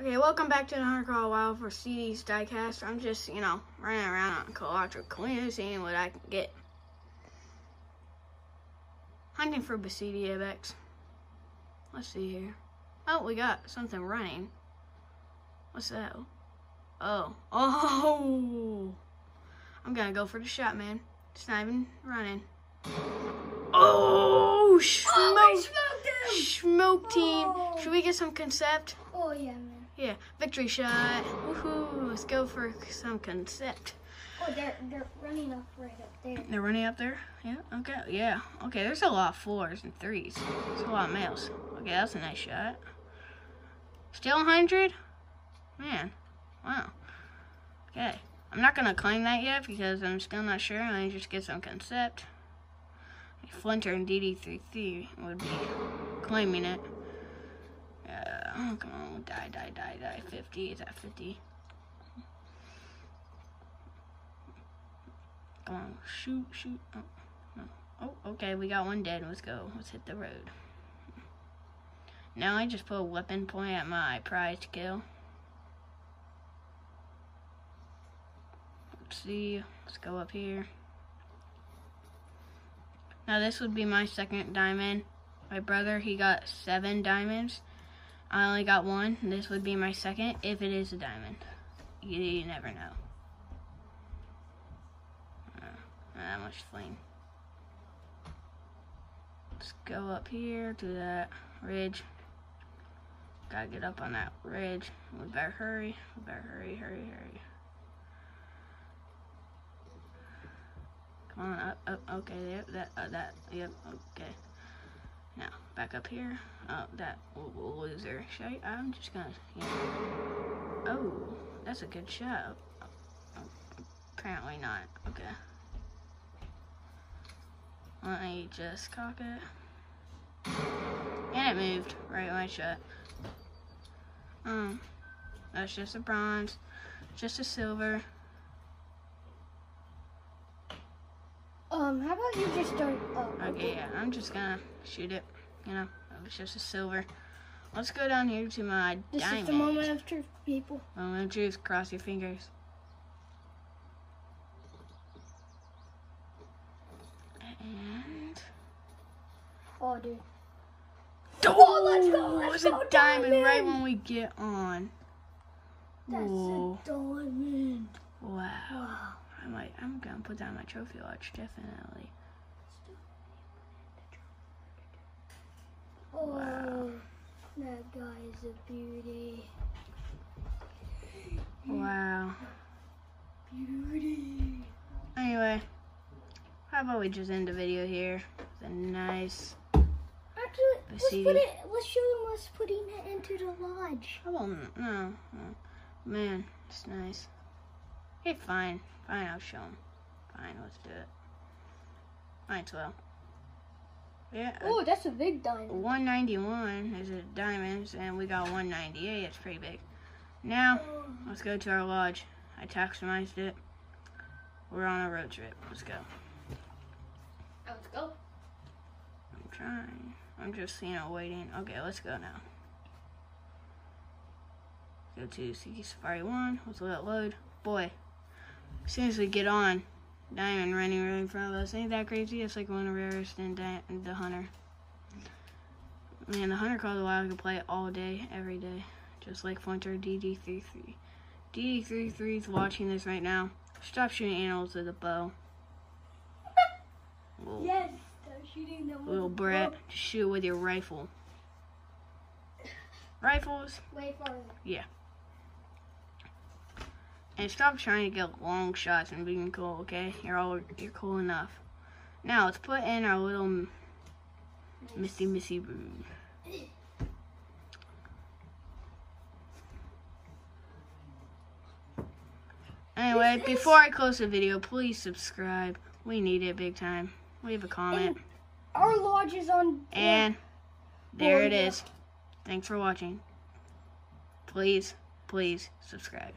Okay, welcome back to the Hunter Call Wild for CD's diecast. I'm just, you know, running around on Colatra Queen, seeing what I can get. Hunting for Beceite Ibex. Let's see here. Oh, we got something running. What's that? Oh. Oh! I'm gonna go for the shot, man. It's not even running. Oh! oh Smoke! Smoke team. Oh. Should we get some concept? Oh, yeah, man. Yeah, victory shot. Woohoo! Let's go for some concept. Oh, they're, they're running up right up there. They're running up there. Yeah. Okay. Yeah. Okay. There's a lot of fours and threes. There's a lot of males. Okay, that's a nice shot. Still 100. Man. Wow. Okay. I'm not gonna claim that yet because I'm still not sure. I just get some concept. Flinter and DD33 would be claiming it. Yeah. Oh, come on. Die, die, die, die. 50. Is that 50? Come on, shoot, shoot. Oh, no. oh, okay, we got one dead. Let's go. Let's hit the road. Now I just put a weapon point at my prize kill. Let's see. Let's go up here. Now this would be my second diamond. My brother, he got seven diamonds. I only got one. This would be my second if it is a diamond. You, you never know. Not that much flame. Let's go up here to that ridge. Gotta get up on that ridge. We better hurry. We better hurry, hurry, hurry. On, up, up. Okay, yep, that, uh, that, yep, okay. Now, back up here. Oh, that loser. I, I'm just gonna. Oh, that's a good shot. Apparently not. Okay. Let me just cock it. And it moved right when I shut. Um, that's just a bronze, just a silver. Um, how about you just start uh, up? Okay, yeah, I'm just gonna shoot it. You know, oh, it was just a silver. Let's go down here to my This diamond. is the moment of truth, people. Moment of truth. Cross your fingers. And Oh, dude. oh, let's go, let's it's a go, diamond, right when we get on. That's Whoa. a diamond. Wow. Wow. I might. I'm gonna put down my trophy watch. Definitely. Oh, Wow. that guy is a beauty. Wow. Beauty. Anyway, how about we just end the video here with a nice. Actually, let's put it. Let's show him us putting it into the lodge. How about no? no. Man, it's nice. Okay, fine. Fine, I'll show him. Fine, let's do it. Might as well. Yeah. Oh, that's a big diamond. 191 is a diamonds, and we got 198. It's pretty big. Now, oh. let's go to our lodge. I taximized it. We're on a road trip. Let's go. Oh, let's go. I'm trying. I'm just, you know, waiting. Okay, let's go now. Go to CK Safari 1. Let's let it load. Boy, soon as we get on, Diamond running right in front of us. Ain't that crazy? It's like one of the rarest in the Hunter. Man, the Hunter called a while. I could play it all day, every day. Just like Flinter DD33. DD33 is watching this right now. Stop shooting animals with a bow. Little, Yes, start shooting them. with little brat, just shoot with your rifle. Rifles, for it. And stop trying to get long shots and being cool. Okay, you're all you're cool enough. Now let's put in our little m- Misty Missy Brood. Anyway, before I close the video, please subscribe. We need it big time. Leave a comment. Our lodge is on. And there it is. Thanks for watching. Please, please subscribe.